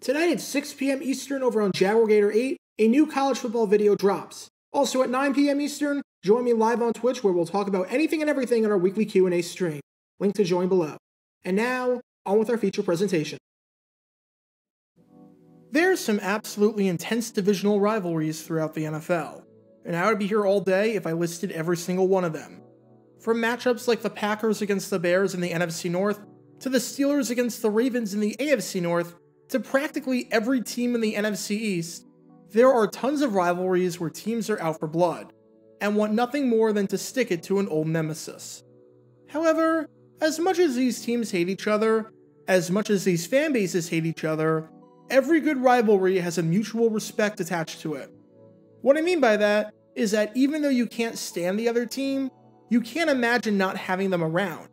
Tonight at 6 p.m. Eastern over on Jaguar Gator 8, a new college football video drops. Also at 9 p.m. Eastern, join me live on Twitch where we'll talk about anything and everything in our weekly Q&A stream. Link to join below. And now, on with our feature presentation. There's some absolutely intense divisional rivalries throughout the NFL, and I would be here all day if I listed every single one of them. From matchups like the Packers against the Bears in the NFC North, to the Steelers against the Ravens in the AFC North, to practically every team in the NFC East, there are tons of rivalries where teams are out for blood, and want nothing more than to stick it to an old nemesis. However, as much as these teams hate each other, as much as these fan bases hate each other, every good rivalry has a mutual respect attached to it. What I mean by that is that even though you can't stand the other team, you can't imagine not having them around.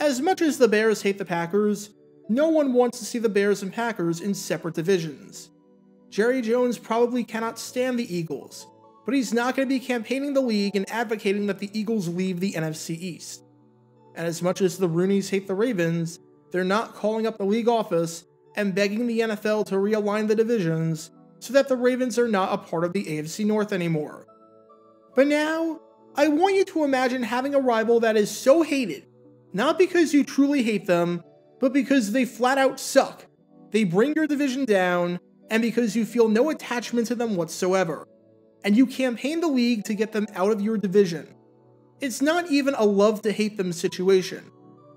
As much as the Bears hate the Packers, no one wants to see the Bears and Packers in separate divisions. Jerry Jones probably cannot stand the Eagles, but he's not going to be campaigning the league and advocating that the Eagles leave the NFC East. And as much as the Rooneys hate the Ravens, they're not calling up the league office and begging the NFL to realign the divisions so that the Ravens are not a part of the AFC North anymore. But now, I want you to imagine having a rival that is so hated, not because you truly hate them, but because they flat out suck. They bring your division down, and because you feel no attachment to them whatsoever. And you campaign the league to get them out of your division. It's not even a love to hate them situation.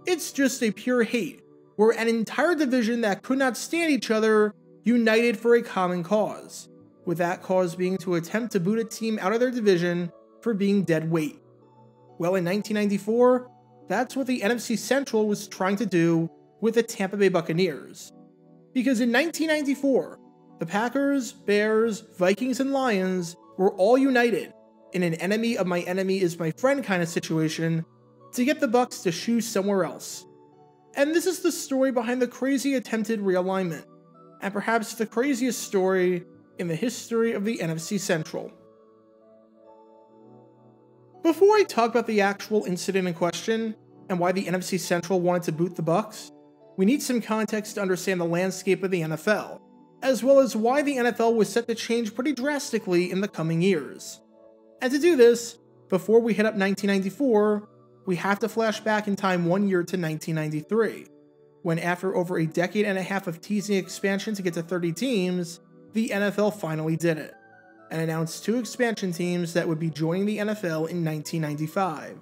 It's just a pure hate, where an entire division that could not stand each other united for a common cause, with that cause being to attempt to boot a team out of their division for being dead weight. Well, in 1994, that's what the NFC Central was trying to do with the Tampa Bay Buccaneers. Because in 1994, the Packers, Bears, Vikings, and Lions were all united in an enemy of my enemy is my friend kind of situation to get the Bucs to shoe somewhere else. And this is the story behind the crazy attempted realignment, and perhaps the craziest story in the history of the NFC Central. Before I talk about the actual incident in question and why the NFC Central wanted to boot the Bucs, we need some context to understand the landscape of the NFL, as well as why the NFL was set to change pretty drastically in the coming years. And to do this, before we hit up 1994, we have to flash back in time one year to 1993, when after over a decade and a half of teasing expansion to get to 30 teams, the NFL finally did it, and announced two expansion teams that would be joining the NFL in 1995.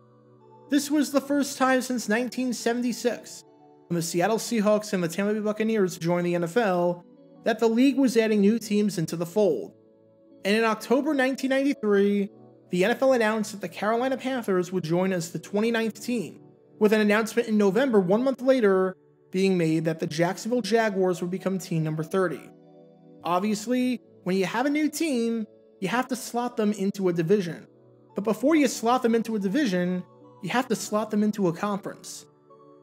This was the first time since 1976, when the Seattle Seahawks and the Tampa Bay Buccaneers joined the NFL, that the league was adding new teams into the fold. And in October 1993, the NFL announced that the Carolina Panthers would join as the 29th team, with an announcement in November, one month later, being made that the Jacksonville Jaguars would become team number 30. Obviously, when you have a new team, you have to slot them into a division. But before you slot them into a division, you have to slot them into a conference.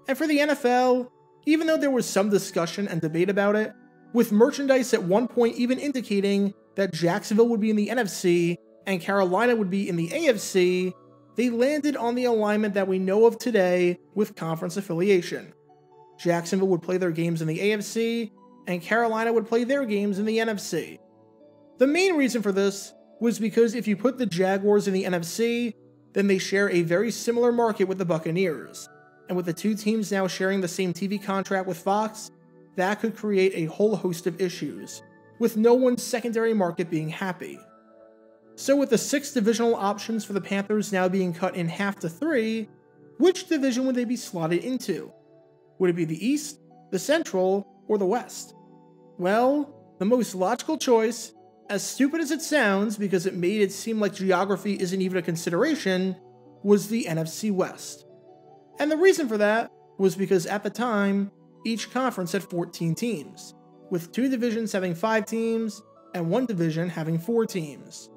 And for the NFL, even though there was some discussion and debate about it, with merchandise at one point even indicating that Jacksonville would be in the NFC and Carolina would be in the AFC, they landed on the alignment that we know of today with conference affiliation. Jacksonville would play their games in the AFC, and Carolina would play their games in the NFC. The main reason for this was because if you put the Jaguars in the NFC, then they share a very similar market with the Buccaneers. And with the two teams now sharing the same TV contract with Fox, that could create a whole host of issues, with no one's secondary market being happy. So, with the six divisional options for the Panthers now being cut in half to three, which division would they be slotted into? Would it be the East, the Central, or the West? Well, the most logical choice, as stupid as it sounds because it made it seem like geography isn't even a consideration, was the NFC West. And the reason for that was because at the time, each conference had 14 teams, with two divisions having 5 teams and one division having 4 teams.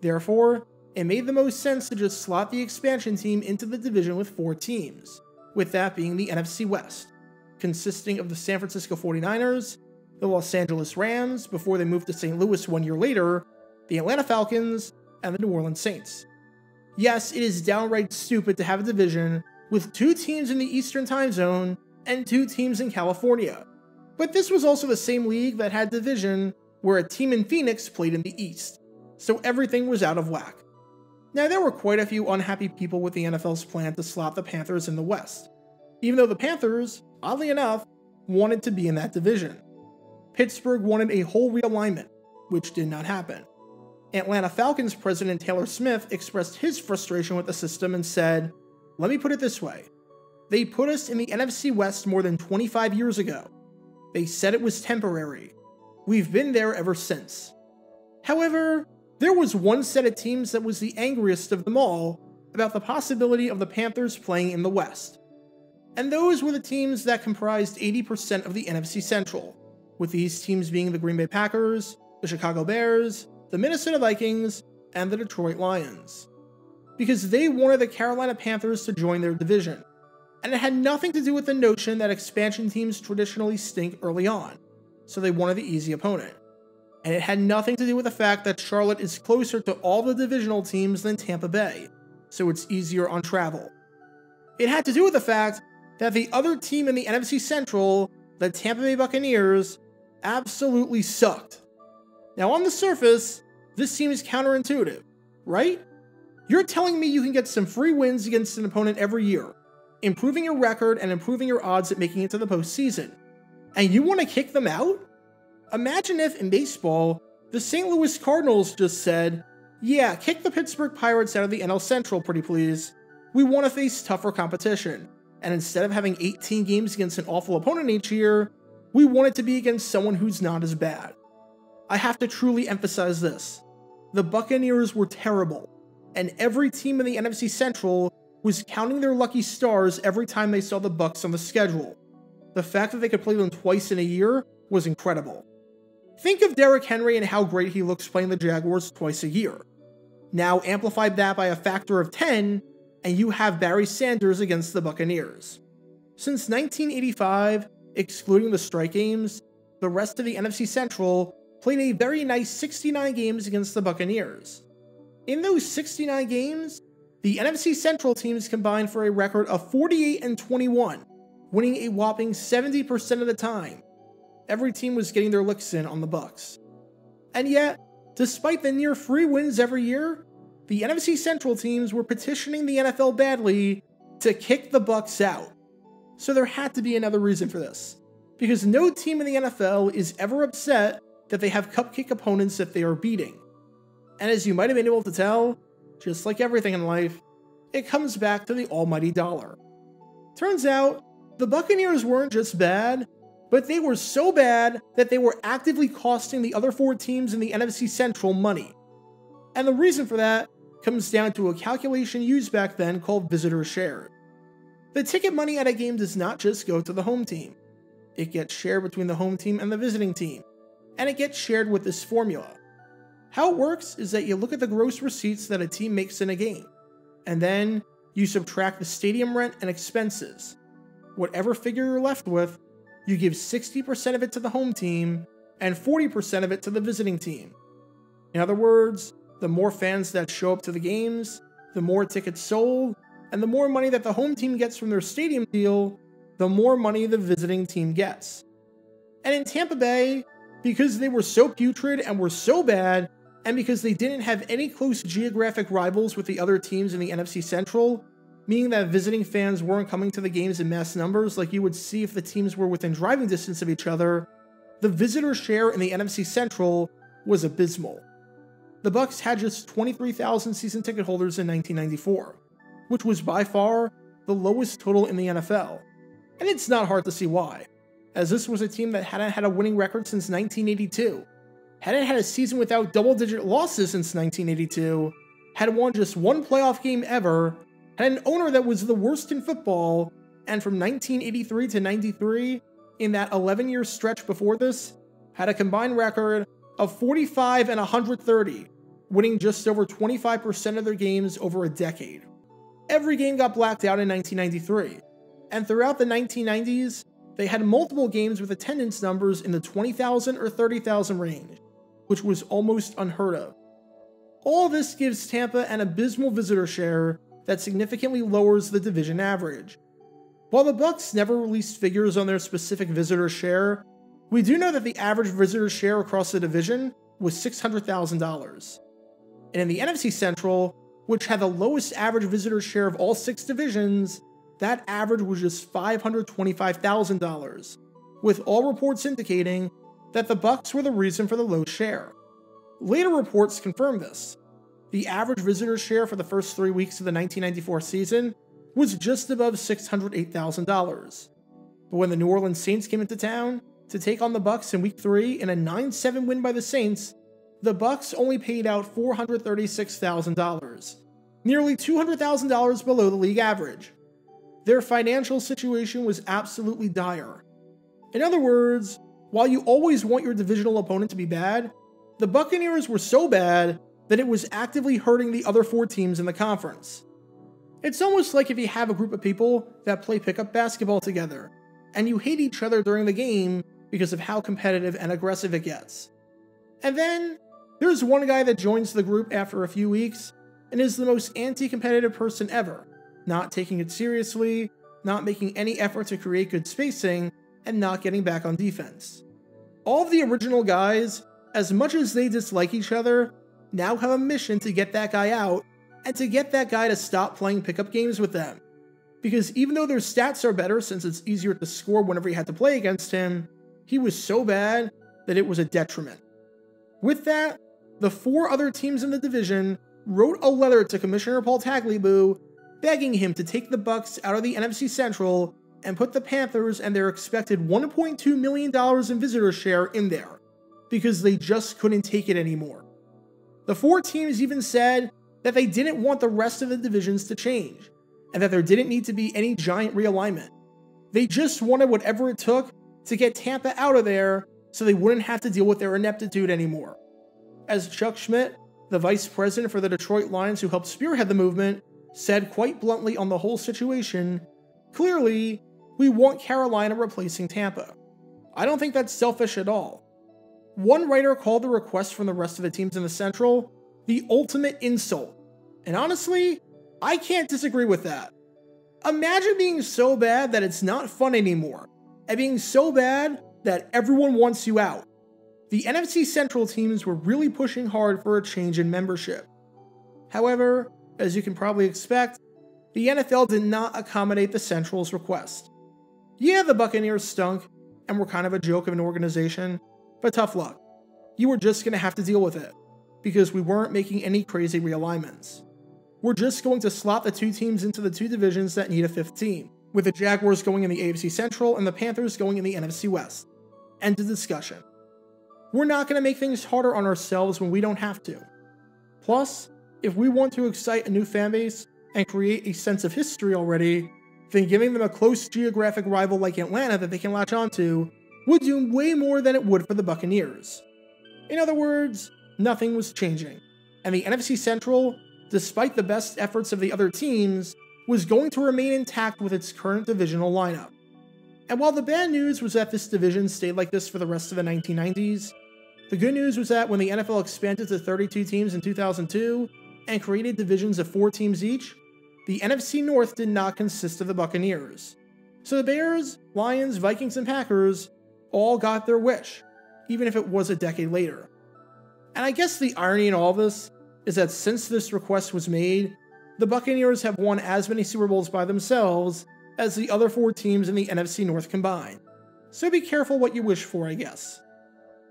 Therefore, it made the most sense to just slot the expansion team into the division with 4 teams, with that being the NFC West, consisting of the San Francisco 49ers, the Los Angeles Rams before they moved to St. Louis one year later, the Atlanta Falcons, and the New Orleans Saints. Yes, it is downright stupid to have a division with two teams in the Eastern time zone and two teams in California. But this was also the same league that had division where a team in Phoenix played in the East, so everything was out of whack. Now, there were quite a few unhappy people with the NFL's plan to slot the Panthers in the West, even though the Panthers, oddly enough, wanted to be in that division. Pittsburgh wanted a whole realignment, which did not happen. Atlanta Falcons president Taylor Smith expressed his frustration with the system and said, Let me put it this way. They put us in the NFC West more than 25 years ago. They said it was temporary. We've been there ever since. However, there was one set of teams that was the angriest of them all about the possibility of the Panthers playing in the West. And those were the teams that comprised 80% of the NFC Central, with these teams being the Green Bay Packers, the Chicago Bears, the Minnesota Vikings, and the Detroit Lions. Because they wanted the Carolina Panthers to join their division. And it had nothing to do with the notion that expansion teams traditionally stink early on, so they wanted the easy opponent. And it had nothing to do with the fact that Charlotte is closer to all the divisional teams than Tampa Bay, so it's easier on travel. It had to do with the fact that the other team in the NFC Central, the Tampa Bay Buccaneers, absolutely sucked. Now, on the surface, this seems counterintuitive, right? You're telling me you can get some free wins against an opponent every year, improving your record and improving your odds at making it to the postseason, and you want to kick them out? Imagine if in baseball, the St. Louis Cardinals just said, Yeah, kick the Pittsburgh Pirates out of the NL Central, pretty please. We want to face tougher competition, and instead of having 18 games against an awful opponent each year, we want it to be against someone who's not as bad. I have to truly emphasize this. The Buccaneers were terrible, and every team in the NFC Central was counting their lucky stars every time they saw the Bucs on the schedule. The fact that they could play them twice in a year was incredible. Think of Derrick Henry and how great he looks playing the Jaguars twice a year. Now amplify that by a factor of 10, and you have Barry Sanders against the Buccaneers. Since 1985, excluding the strike games, the rest of the NFC Central played a very nice 69 games against the Buccaneers. In those 69 games, the NFC Central teams combined for a record of 48 and 21, winning a whopping 70% of the time. Every team was getting their licks in on the Bucs. And yet, despite the near free wins every year, the NFC Central teams were petitioning the NFL badly to kick the Bucs out. So there had to be another reason for this. Because no team in the NFL is ever upset that they have cupcake opponents that they are beating. And as you might have been able to tell, just like everything in life, it comes back to the almighty dollar. Turns out, the Buccaneers weren't just bad, but they were so bad that they were actively costing the other four teams in the NFC Central money. And the reason for that comes down to a calculation used back then called visitor share. The ticket money at a game does not just go to the home team. It gets shared between the home team and the visiting team, and it gets shared with this formula. How it works is that you look at the gross receipts that a team makes in a game, and then you subtract the stadium rent and expenses. Whatever figure you're left with, you give 60% of it to the home team and 40% of it to the visiting team. In other words, the more fans that show up to the games, the more tickets sold, and the more money that the home team gets from their stadium deal, the more money the visiting team gets. And in Tampa Bay, because they were so putrid and were so bad, and because they didn't have any close geographic rivals with the other teams in the NFC Central, meaning that visiting fans weren't coming to the games in mass numbers like you would see if the teams were within driving distance of each other, the visitor share in the NFC Central was abysmal. The Bucs had just 23,000 season ticket holders in 1994, which was by far the lowest total in the NFL. And it's not hard to see why, as this was a team that hadn't had a winning record since 1982, hadn't had a season without double digit losses since 1982, had won just one playoff game ever, had an owner that was the worst in football, and from 1983 to 93, in that 11 year stretch before this, had a combined record of 45 and 130, winning just over 25% of their games over a decade. Every game got blacked out in 1993, and throughout the 1990s, they had multiple games with attendance numbers in the 20,000 or 30,000 range, which was almost unheard of. All this gives Tampa an abysmal visitor share that significantly lowers the division average. While the Bucs never released figures on their specific visitor share, We do know that the average visitor share across the division was $600,000. And in the NFC Central, which had the lowest average visitor share of all six divisions, that average was just $525,000, with all reports indicating that the Bucs were the reason for the low share. Later reports confirmed this. The average visitor share for the first three weeks of the 1994 season was just above $608,000. But when the New Orleans Saints came into town to take on the Bucs in week 3 in a 9-7 win by the Saints, the Bucs only paid out $436,000, nearly $200,000 below the league average. Their financial situation was absolutely dire. In other words, while you always want your divisional opponent to be bad, the Buccaneers were so bad that it was actively hurting the other four teams in the conference. It's almost like if you have a group of people that play pickup basketball together, and you hate each other during the game because of how competitive and aggressive it gets. And then there's one guy that joins the group after a few weeks and is the most anti competitive person ever, not taking it seriously, not making any effort to create good spacing, and not getting back on defense. All of the original guys, as much as they dislike each other, now have a mission to get that guy out and to get that guy to stop playing pickup games with them. Because even though their stats are better since it's easier to score whenever you had to play against him, he was so bad that it was a detriment. With that, the four other teams in the division wrote a letter to Commissioner Paul Tagliabue begging him to take the Bucs out of the NFC Central and put the Panthers and their expected $1.2 million in visitor share in there, because they just couldn't take it anymore. The four teams even said that they didn't want the rest of the divisions to change, and that there didn't need to be any giant realignment. They just wanted whatever it took to get Tampa out of there so they wouldn't have to deal with their ineptitude anymore as Chuck Schmidt, the vice president for the Detroit Lions who helped spearhead the movement, said quite bluntly on the whole situation clearly, we want Carolina replacing Tampa. I don't think that's selfish at all. One writer called the request from the rest of the teams in the Central the ultimate insult. And honestly, I can't disagree with that. Imagine being so bad that it's not fun anymore, and being so bad that everyone wants you out the NFC Central teams were really pushing hard for a change in membership. However, as you can probably expect, the NFL did not accommodate the Central's request. Yeah, the Buccaneers stunk and were kind of a joke of an organization, but tough luck. You were just going to have to deal with it, because we weren't making any crazy realignments. We're just going to slot the two teams into the two divisions that need a fifth team, with the Jaguars going in the AFC Central and the Panthers going in the NFC West. End of discussion. We're not going to make things harder on ourselves when we don't have to. Plus, if we want to excite a new fanbase and create a sense of history already, then giving them a close geographic rival like Atlanta that they can latch onto would do way more than it would for the Buccaneers. In other words, nothing was changing, and the NFC Central, despite the best efforts of the other teams, was going to remain intact with its current divisional lineup. And while the bad news was that this division stayed like this for the rest of the 1990s, the good news was that when the NFL expanded to 32 teams in 2002 and created divisions of four teams each, the NFC North did not consist of the Buccaneers. So the Bears, Lions, Vikings, and Packers all got their wish, even if it was a decade later. And I guess the irony in all this is that since this request was made, the Buccaneers have won as many Super Bowls by themselves as the other four teams in the NFC North combined. So be careful what you wish for, I guess.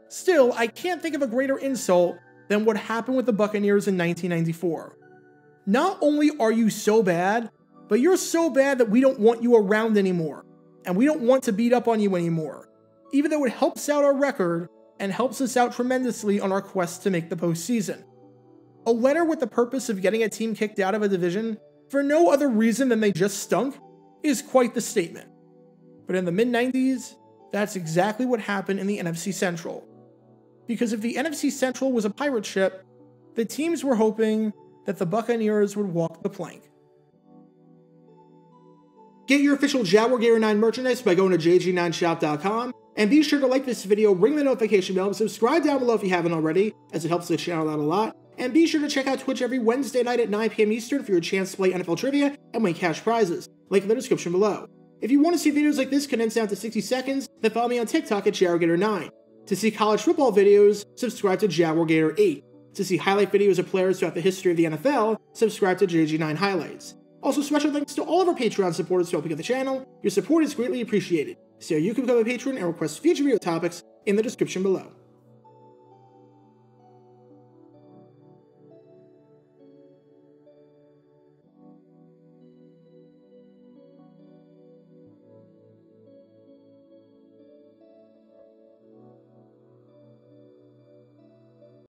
Still, I can't think of a greater insult than what happened with the Buccaneers in 1994. Not only are you so bad, but you're so bad that we don't want you around anymore, and we don't want to beat up on you anymore, even though it helps out our record and helps us out tremendously on our quest to make the postseason. A letter with the purpose of getting a team kicked out of a division for no other reason than they just stunk is quite the statement. But in the mid 90s, that's exactly what happened in the NFC Central because if the NFC Central was a pirate ship, the teams were hoping that the Buccaneers would walk the plank. Get your official Jaguar Gator 9 merchandise by going to jg9shop.com, and be sure to like this video, ring the notification bell, and subscribe down below if you haven't already, as it helps the channel out a lot. And be sure to check out Twitch every Wednesday night at 9 p.m. Eastern for your chance to play NFL trivia and win cash prizes. Link in the description below. If you want to see videos like this condensed down to 60 seconds, then follow me on TikTok at JaguarGator9. To see college football videos, subscribe to JaguarGator8. To see highlight videos of players throughout the history of the NFL, subscribe to JG9 Highlights. Also, special thanks to all of our Patreon supporters for helping out the channel. Your support is greatly appreciated. How you can become a patron and request future video topics in the description below.